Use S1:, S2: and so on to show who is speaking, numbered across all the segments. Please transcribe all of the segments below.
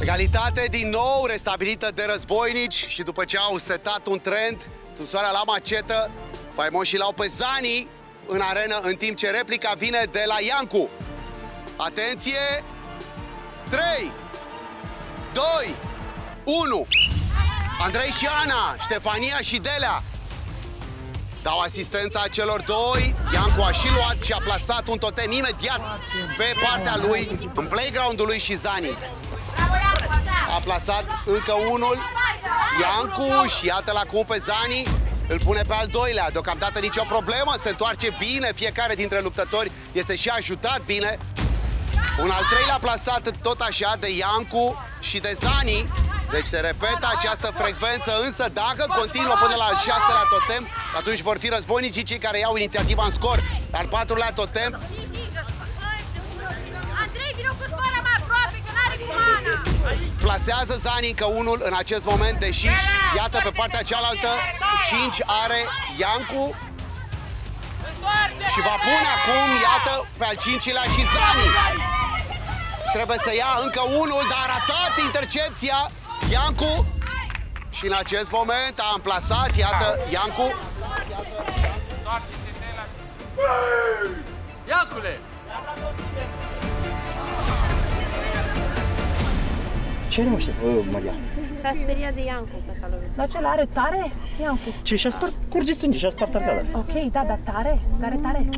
S1: Egalitate din nou restabilită de războinici și după ce au setat un trend, Tusoarea la macetă, faimoșii l-au pe Zani în arenă, în timp ce replica vine de la Iancu. Atenție! 3, 2, 1. Andrei și Ana, Ștefania și Delea dau asistența celor doi. Iancu a și luat și a plasat un totem imediat pe partea lui, în playground-ul lui și Zani. A plasat încă unul. Iancu și iată la cum pe Zani. Îl pune pe al doilea. Deocamdată nicio problemă. Se întoarce bine. Fiecare dintre luptători este și ajutat bine. Un al treilea plasat tot așa de Iancu și de Zani. Deci se repetă această frecvență, însă dacă continuă până la al șaselea totem, atunci vor fi războinicii cei care iau inițiativa în scor. Al patrulea totem plasează Zani încă unul în acest moment, deși, iată, pe partea cealaltă, 5 are Iancu și va pune acum, iată, pe al cincilea și Zani. Trebuie să ia încă unul, dar a ratat intercepția Iancu. Și în acest moment a amplasat, iată, Iancu.
S2: Iacule!
S3: Ce nu știu, uh, Maria?
S4: S-a speriat de Iancu că s-a lovit.
S5: Dar ce are tare? Iancu.
S3: Ce și-a spart, curge sânge, și-a spart arcada.
S5: Ok, da, dar tare? Care tare?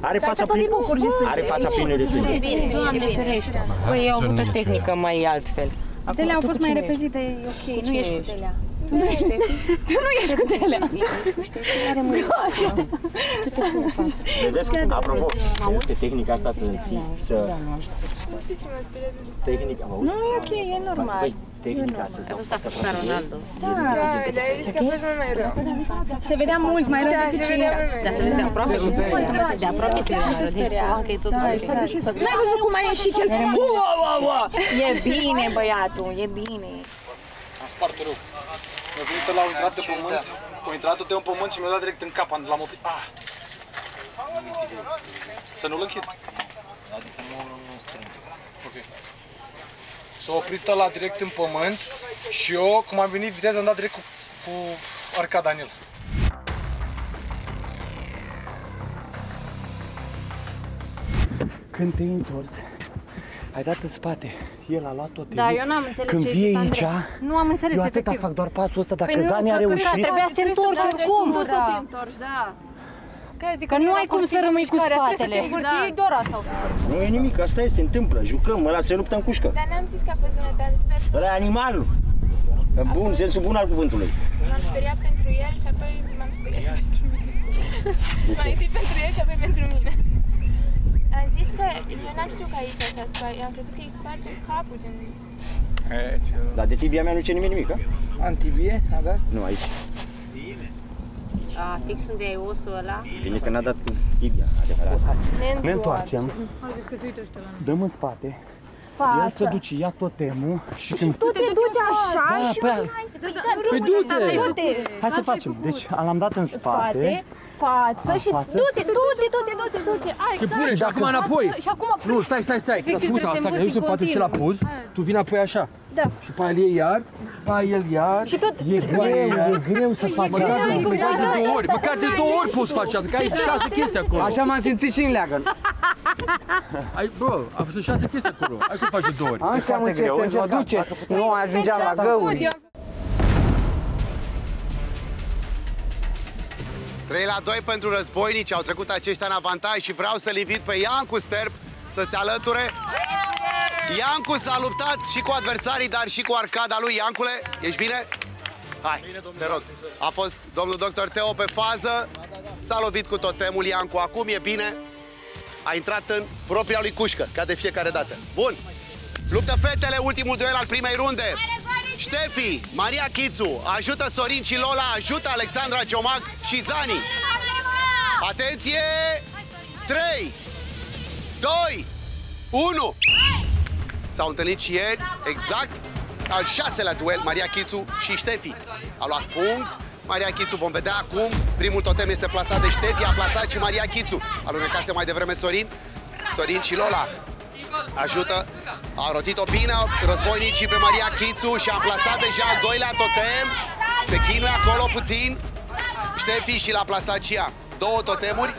S3: Are
S5: Dar
S3: fața
S5: tot
S3: plină,
S5: timpul curge sânge.
S3: are fața plină de sânge.
S4: Bine, Doamne ferește.
S6: Păi eu au avut o tehnică mai altfel. Acum,
S7: Delea au
S6: tu
S7: fost
S6: cu
S7: mai
S6: cine
S7: repezite, e ok,
S6: Cu
S7: nu
S6: cine
S7: ești cu
S6: ești?
S7: Delea.
S6: Tu nu ești Tu nu ești cu Delea. Are mâini. Tu te pui în față.
S3: Vedeți? Apropo, este tehnica asta să ții, să... Tehnica, mă
S6: Nu, e ok, e normal.
S3: Păi, tehnica să stau
S4: Asta a făcut ca Ronaldo.
S6: Da, dar ai zis că a fost mult mai rău.
S7: Se vedea mult mai rău
S6: Da,
S7: decât
S6: se
S7: ce
S6: vedea
S7: era.
S6: mult mai
S4: Dar să vezi de aproape și se vede de aproape se vede rău. Deci cumva că e totul ok.
S6: N-ai văzut cum a ieșit el? Ua, ua, ua. E bine, băiatul, e bine.
S2: Am spart rău. Mi-a venit la un intrat de pământ, a intrat tot în pământ și mi-a dat direct în cap, am- l-am oprit. Ah! Să nu-l închid. Adică nu, nu strâng. Ok. S-a oprit la direct în pământ și eu, cum am venit viteză, am dat direct cu, cu arcada în el.
S3: Când te întorci, ai dat în spate, el a luat tot
S7: Da, eu n-am înțeles
S3: Când
S7: ce ai
S3: vii
S7: zis,
S3: aici,
S7: Andrei. Nu am înțeles,
S3: eu atâta
S7: efectiv.
S3: fac doar pasul ăsta, dacă
S7: Păi nu,
S3: Zani a
S7: că- că
S3: reușit,
S7: Trebuia să te întorci oricum.
S5: Da.
S7: te întorci, da.
S5: Că
S7: nu ai cum să rămâi cu
S5: Trebuie să
S7: spatele.
S5: te învârți, ei doar asta. au făcut.
S3: nu e nimic, asta e, se întâmplă, jucăm, ăla se luptă în cușcă.
S8: Dar n-am zis că a fost vina ta, am zis doar
S3: Ăla e animalul. În bun, sensul bun al cuvântului.
S8: m-am speriat pentru el și apoi m-am speriat și pentru mine. Mai întâi pentru el și apoi pentru mine. Am zis că eu n-am știut că aici s-a spart, eu am crezut că îi spargem capul, gen...
S3: Dar de tibia mea nu ce nimeni nimic, a?
S2: Antibie, avea?
S3: Nu, aici.
S4: A, fix unde e osul ăla.
S3: Bine că n-a dat cu tibia, adevărat.
S5: Ne
S3: Ne întoarcem,
S7: Haideți că se uită ăștia la noi.
S3: dăm în spate, el se duce, ia totemul și când...
S5: Tu te duci așa
S3: Da,
S5: și
S3: păi,
S5: Păi du-te! Du-te!
S3: hai să facem. Deci l-am dat în spate.
S5: Spate, față și
S3: față.
S5: du-te, du-te, du-te, du-te, du-te. Ai,
S2: Și
S5: exact.
S2: pune și acum înapoi.
S5: Și acum
S2: Nu, stai, stai, stai.
S7: Efectiv,
S2: Ascultă
S7: trebuie să
S2: asta, că eu
S7: învârți
S2: sunt poate și la
S7: continuu.
S2: puz. Tu vii înapoi așa.
S7: Da.
S2: Și pe aia el iar, și pe aia el iar.
S7: Și tot...
S3: E greu, e greu să faci
S2: Măcar
S3: asta.
S2: de, măcar de două ori, măcar de două ori poți face asta, că ai șase chestii acolo.
S9: Așa m-am simțit și în leagăn.
S2: Ai, bro, a fost șase chestii acolo. Ai cum faci de două ori.
S9: Așa mă ce
S3: greu,
S9: să mă
S3: încercat.
S9: duceți. Nu ajungeam la găuri.
S1: 3 la 2 pentru războinici. Au trecut aceștia în avantaj și vreau să-l invit pe Iancu Sterp să se alăture. Iancu s-a luptat și cu adversarii, dar și cu arcada lui. Iancule, ești bine? Hai, te rog. A fost domnul doctor Teo pe fază. S-a lovit cu totemul Iancu. Acum e bine. A intrat în propria lui cușcă, ca de fiecare dată. Bun. Luptă fetele, ultimul duel al primei runde. Ștefi, Maria Chițu, ajută Sorin și Lola, ajută Alexandra Ciomac și Zani. Atenție! 3, 2, 1. S-au întâlnit și ieri, exact, al șaselea duel, Maria Chițu și Ștefi. A luat punct, Maria Chițu, vom vedea acum. Primul totem este plasat de Ștefi, a plasat și Maria Chițu. Alunecase mai devreme Sorin, Sorin și Lola. ajută. A rotit-o bine războinicii pe Maria Chițu și a plasat deja al doilea totem. Se chinuie acolo puțin. Ștefi și l-a plasat și ea. Două totemuri.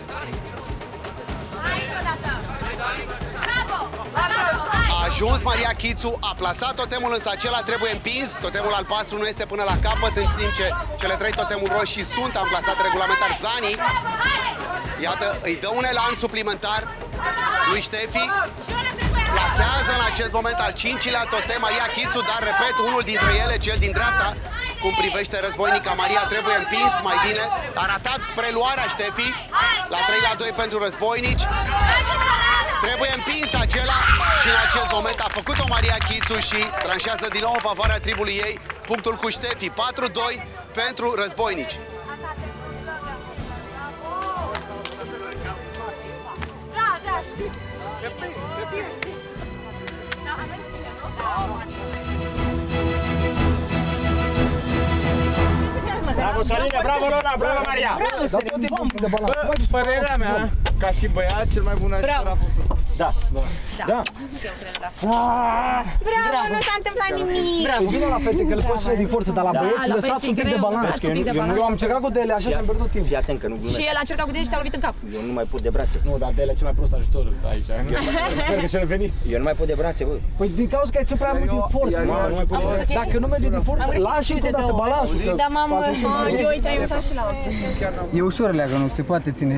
S1: A ajuns Maria Chițu, a plasat totemul, însă acela trebuie împins. Totemul albastru nu este până la capăt, în timp ce cele trei totemuri roșii sunt amplasate regulamentar. Zani, iată, îi dă un elan suplimentar lui Ștefi. Plasează în acest moment al cincilea totem Maria Chițu, dar, repet, unul dintre ele, cel din dreapta, cum privește războinica Maria, trebuie împins mai bine. A ratat preluarea Ștefi la 3 la 2 pentru războinici. Trebuie împins acela și în acest moment a făcut-o Maria Chițu și tranșează din nou în favoarea tribului ei punctul cu Ștefi. 4-2 pentru războinici.
S10: Bravo, Sorine, bravo, Lona, bravo, Maria!
S2: Bă, părerea mea, ca și băiat, cel mai bun ajutor a fost
S10: Da, da. Da.
S6: Bravo, nu s-a întâmplat nimic!
S3: E bine la fete că le poți ține din forță, dar la băieți lăsați un pic de balans.
S10: Vezi că eu nu- eu nu-
S3: Eu am încercat cu ele așa și am pierdut timp.
S10: Fii atent că nu glumesc.
S5: Și el a încercat cu tine și te-a lovit în cap.
S10: Eu nu mai pot de brațe.
S2: Nu, dar de la cel mai prost ajutor aici. Sper că și-a venit.
S10: Eu nu mai pot de brațe, bă.
S3: Păi din cauza că ai ținut prea mult din forță.
S10: eu nu mai pot de brațe.
S3: Dacă nu merge din forță, lași încă o dată balansul. că
S6: Da, m-am...
S3: altfel-
S6: Eu uite, ai uitat și la
S9: E ușor leagănul, se poate ține.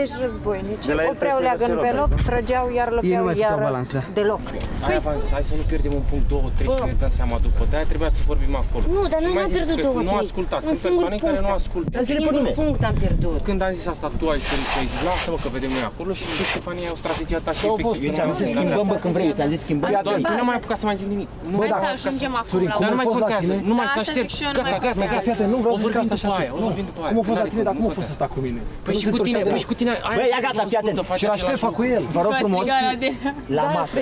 S11: Deci războinici
S10: De la el
S11: opreau
S10: trebuie să
S11: leagăn
S10: se
S11: pe
S10: robe.
S11: loc, trăgeau, iar
S9: Ei nu
S11: loveau,
S9: mai făceau
S11: iar
S9: balans, da.
S11: deloc.
S12: Aia v-am zis, hai să nu pierdem un punct, două, trei și ne dăm seama după. De-aia trebuia să vorbim acolo.
S6: Nu, dar noi
S12: Și mai
S6: n-am
S12: zis
S6: pierdut
S12: că
S6: două,
S12: Nu
S6: trei.
S12: asculta,
S6: Un
S12: sunt
S6: singur
S12: persoane care
S6: punct
S12: nu
S6: am-
S12: ascultă.
S6: Un singur punct am pierdut.
S12: Când am zis asta, tu ai stărit și ai zis, lasă-mă că vedem noi acolo și tu, Ștefania, ai o strategie a ta și efectiv.
S10: Eu ți-am zis schimbăm, bă, când vrei, eu ți-am zis schimbăm.
S12: Doar, tu nu mai apucat să mai zic nimic. Nu
S6: Hai
S12: mai
S6: să
S12: apucat
S6: ajungem acum
S3: Sorin,
S6: la
S3: cum
S12: Dar
S3: a
S12: nu mai
S3: fost la
S12: contează,
S3: tine?
S12: nu mai
S6: Da,
S12: să
S6: asta
S12: ștergi.
S6: zic și eu, nu
S12: Gata,
S6: mai
S12: gata,
S6: contează.
S12: gata.
S3: Fii atent, nu vreau
S12: O
S3: să zic
S12: vorbim
S3: asta
S12: după
S3: așa.
S12: aia, o vorbim după aia.
S3: Cum a fost la
S12: N-are
S3: tine, dar cum a
S12: contează.
S3: fost să sta cu mine?
S12: Păi și cu tine, păi și cu tine.
S10: Băi, ia gata, fii atent.
S3: Și la Ștefa cu el.
S10: Vă rog frumos, la masă,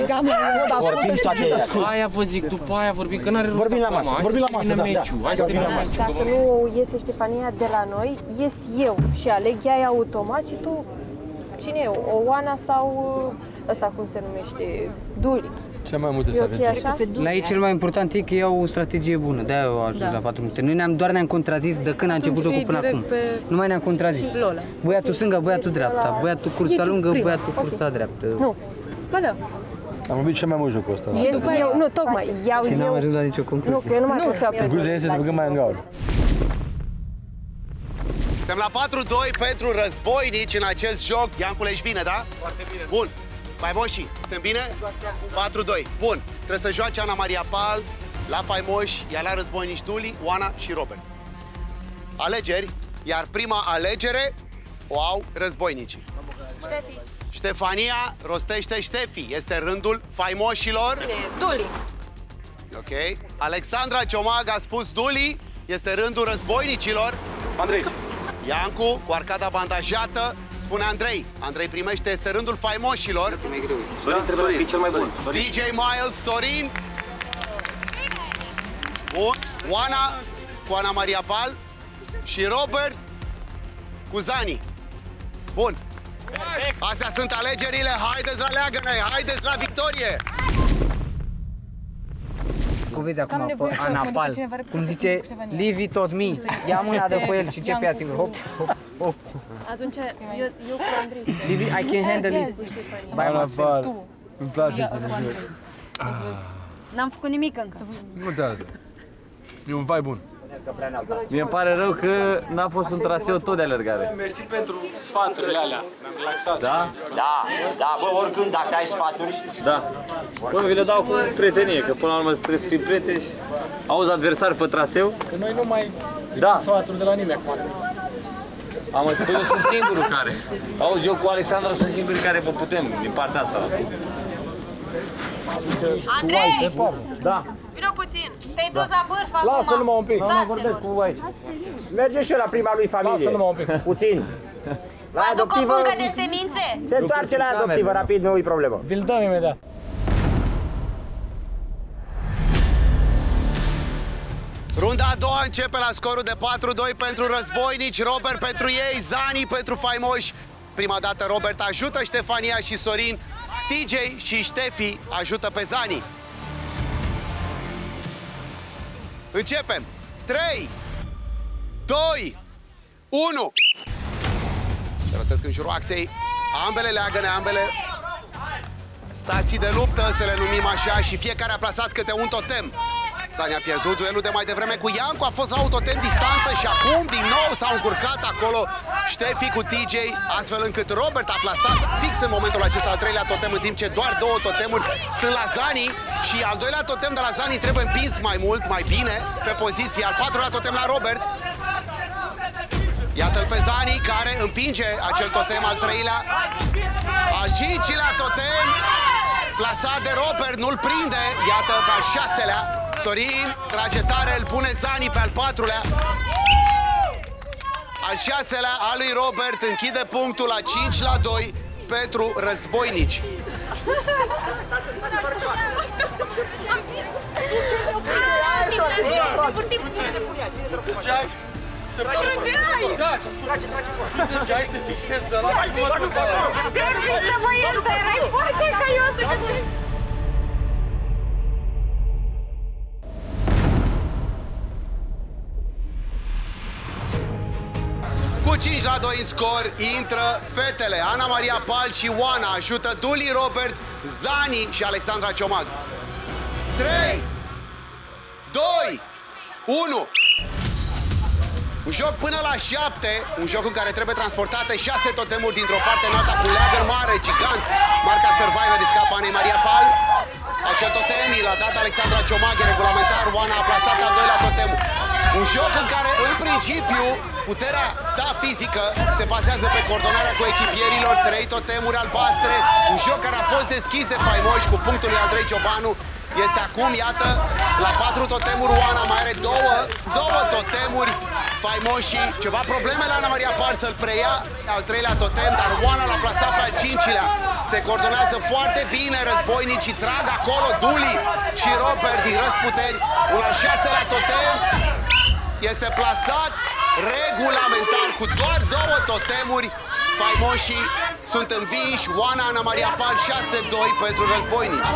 S10: vorbim toate astea.
S12: Aia vă zic, după aia vorbim, că n-are rost
S10: Vorbim la
S12: acum.
S10: masă,
S12: Hai
S10: vorbim
S12: să
S10: la masă,
S12: terminăm
S10: da,
S12: meciul.
S10: da.
S12: Hai să
S10: Vorbim la
S12: terminăm
S10: masă.
S12: meciul. că
S11: Dacă
S12: vă-
S11: nu iese Ștefania de la noi, ies eu și aleg ea e automat și tu, cine e, Oana sau uh, ăsta cum se numește, Duli.
S9: Cel mai multe
S11: E
S9: să
S11: ok
S9: avem.
S11: așa?
S9: La ei cel mai important e că iau o strategie bună, de-aia au ajuns
S11: Da.
S9: la 4 minute. Noi ne-am, doar ne-am contrazis de când a început
S11: Atunci
S9: jocul
S11: e
S9: până
S11: direct
S9: acum.
S11: pe-
S9: Nu mai ne-am contrazis.
S11: Și Lola.
S9: Băiatul stânga, băiatul dreapta, băiatul cursa
S11: E tu
S9: lungă,
S11: prima.
S9: băiatul
S11: Ok.
S9: cursa dreaptă.
S11: Nu. Ba da.
S13: Am vorbit cel mai mult jocul ăsta.
S11: Ies eu, nu, tocmai, iau
S9: Și n-am
S11: eu.
S9: ajuns la nicio
S11: Nu,
S9: concluzie.
S11: că eu nu mai pot să iau
S13: Concluzia este să băgăm mai în gaură.
S1: Suntem la 4-2 pentru războinici în acest joc. Iancu, ești bine, da? Foarte bine. Bun. Faimoși, suntem bine? 4-2. Bun. Trebuie să joace Ana Maria Pal, la Faimoși, iar la războinici Duli, Oana și Robert. Alegeri, iar prima alegere o au războinicii.
S8: Ștefi.
S1: Ștefania rostește Ștefi. Este rândul faimoșilor.
S8: Duli.
S1: Ok. Alexandra Ciomag a spus Duli. Este rândul războinicilor.
S2: Andrei.
S1: Iancu, cu arcada bandajată, spune Andrei. Andrei primește, este rândul faimoșilor.
S12: Sorin trebuie să fii cel mai bun.
S1: DJ Miles, Sorin. Bun. Oana, cu Ana Maria Pal. Și Robert, cu Zani. Bun. Astea sunt alegerile. Haideți la leagăne, haideți la victorie.
S9: Cum vezi acum,
S5: nevoie
S9: pe
S5: să mă duc
S9: Anapal,
S5: cineva repede
S9: cum
S5: cu
S9: zice,
S5: Ștefania.
S9: leave it on me, ia mâna de pe el și începe ea singur, hop, hop, hop.
S11: Atunci, eu, eu cu Andrei.
S9: Leave it, I can handle it. By myself.
S13: Îmi place de jur.
S5: N-am făcut nimic încă.
S13: Nu contează. E un vai bun.
S14: Mie îmi pare rău că n-a fost un traseu tot de alergare.
S2: Mersi pentru sfaturile alea. Ne-am relaxat.
S14: Da?
S10: Da, da, bă, oricând, dacă ai sfaturi,
S14: Da. Bă, vi le dau cu prietenie, că până la urmă trebuie să fim prieteni. Auzi adversari pe traseu?
S2: Că noi nu mai
S14: Da.
S2: sfaturi de la nimeni acum.
S14: Am păi eu sunt singurul care. Auzi, eu cu Alexandra sunt singurii care vă putem din partea asta.
S8: Andrei!
S14: Da.
S8: Vino puțin. Te-ai dus la vârf acum.
S2: Lasă numai un pic.
S8: Țaților.
S10: cu aici. Merge și eu la prima lui familie.
S2: Lasă numai un pic.
S10: Puțin. La
S8: Vă aduc o
S10: adoptivă,
S8: pungă de semințe?
S10: se întoarce la adoptivă, rapid, nu-i problemă.
S2: Vi-l dăm imediat.
S1: Runda a doua începe la scorul de 4-2 pentru războinici, Robert pentru ei, Zani pentru faimoși. Prima dată Robert ajută Ștefania și Sorin TJ și Ștefi ajută pe Zani. Începem! 3, 2, 1! Se rotesc în jurul axei. Ambele leagăne, ambele stații de luptă, să le numim așa, și fiecare a plasat câte un totem. Sani a pierdut duelul de mai devreme cu Iancu, a fost la un totem distanță și acum din nou s-au încurcat acolo Ștefi cu TJ, astfel încât Robert a plasat fix în momentul acesta al treilea totem, în timp ce doar două totemuri sunt la Zani și al doilea totem de la Zani trebuie împins mai mult, mai bine, pe poziție. Al patrulea totem la Robert. Iată-l pe Zani care împinge acel totem al treilea. Al cincilea totem plasat de Robert, nu-l prinde. Iată pe al șaselea. Sorin trage tare, îl pune Zani pe al patrulea. Al șaselea al lui Robert închide punctul la 5 la 2 pentru războinici.
S15: Tu râdeai! Da, ce trage, trage foarte. Trăgeai să fixezi de la cum mă
S6: Să mă iertă, erai foarte caioasă
S1: 5 la 2 în scor intră fetele Ana Maria Pal și Oana Ajută Duli Robert, Zani și Alexandra Ciomag 3 2 1 un joc până la 7, un joc în care trebuie transportate 6 totemuri dintr-o parte în alta cu leagăr mare, gigant. Marca Survivor scapă Anei Maria Pal. Acel totem l-a dat Alexandra Ciomaghe, regulamentar. Oana a plasat al doilea totem. Un joc în care, în principiu, puterea ta fizică se bazează pe coordonarea cu echipierilor, trei totemuri albastre, un joc care a fost deschis de faimoși cu punctul lui Andrei Ciobanu, este acum, iată, la patru totemuri, Oana mai are două, două totemuri faimoși. Ceva probleme la Ana Maria Par să-l preia al treilea totem, dar Oana l-a plasat pe al cincilea. Se coordonează foarte bine, războinicii trag acolo, Duli și Robert din răsputeri. Un al șaselea totem este plasat regulamentar cu doar două totemuri. Faimoșii sunt învinși, Oana Ana Maria Pal 6-2 pentru războinici.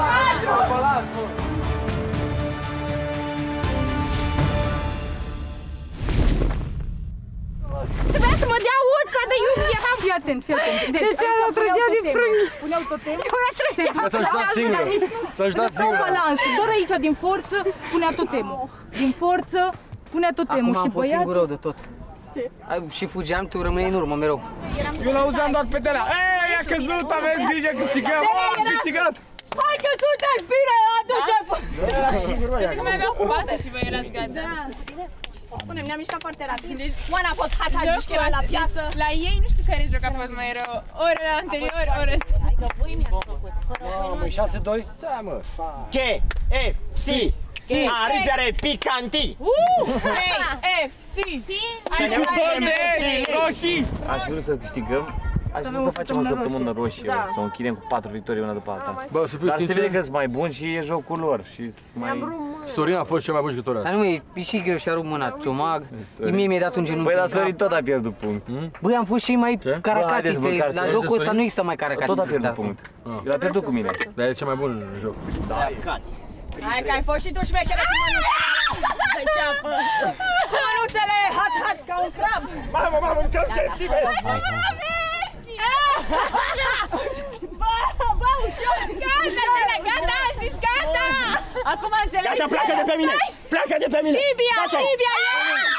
S7: Trebuia să mă dea uța de eu eram, fii atent, fii atent. Deci,
S6: De ce
S7: aici
S6: am trăgea din
S7: puneau
S6: frânghie?
S7: totem, Puneau totem.
S6: Eu am trăgea.
S7: Se
S13: S-a ajutat singură. S-a ajutat
S7: Dau
S13: singură.
S7: balansul, doar aici din forță punea totemul. Din forță punea totemul
S9: Acum
S7: și
S9: am fost singur
S7: băiatul...
S9: rău de tot. Ai, Și fugeam, tu rămâneai în urmă mereu.
S12: Eu l-auzeam doar pe tele. Ei, a căzut, aveți grijă, câștigăm. Oh, am câștigat.
S6: Hai că sunteți bine, aduce!
S8: Cred că mai aveam cu bată și voi erați gata.
S6: Spunem, ne-am mișcat foarte rapid. Oana a fost hața, zici că era la piață.
S8: La ei nu știu care joc a fost mai rău. Ori anterior, ori ăsta.
S6: Hai că voi mi-ați făcut.
S12: Mamă, 6-2? Da, mă.
S10: K, F, C, Arrivare picanti.
S6: F, C.
S8: Și
S12: Și cu verde roșii.
S14: Aș vrea să câștigăm. Aș vrea să facem o săptămână roșie,
S7: Da.
S14: să o închidem cu patru victorii una după alta.
S13: Bă, să fiu
S14: Dar se
S13: sincer,
S14: vede că sunt mai buni și e jocul lor și sunt mai...
S13: Sorin a fost cel mai bun jucător
S9: Dar
S13: azi.
S9: nu, e, e și greu și-a rupt mâna. Ciomag,
S14: Sorin.
S9: mie mi-a dat un genunchi.
S14: Păi, dar
S9: în cap.
S14: Sorin tot a pierdut punct.
S9: Băi, am fost și mai
S13: Ce?
S14: Bă, haideți,
S9: caracatițe.
S14: măcar să
S9: La
S14: vedeți,
S9: jocul ăsta
S13: Sorin.
S9: nu există mai caracatițe.
S14: Tot a pierdut
S9: da.
S14: punct.
S13: Ah.
S14: El a pierdut cu mine.
S13: Dar e cel mai bun joc.
S6: Hai că ai fost și tu șmecheră cu mânuțele. Pe ceapă. Mânuțele, haț, haț, ca un crab.
S10: Mamă, mamă, mâncăm KFC, bă.
S6: Bă, bă, ușor. Gata, Tele, gata, am zis gata. Acum înțelegi.
S10: Gata, pleacă de pe mine. Pleacă de pe mine.
S6: Tibia,
S10: Gata.
S6: tibia, ia!